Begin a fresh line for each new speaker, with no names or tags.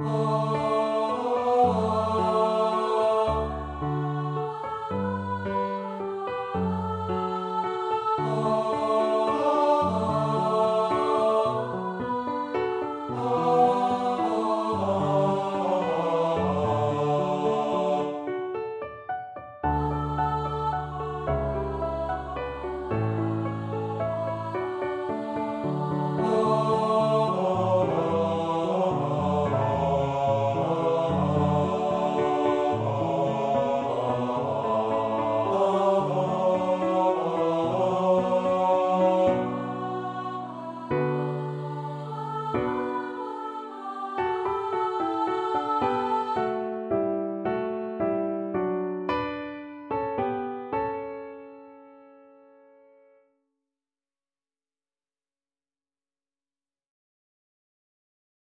Oh.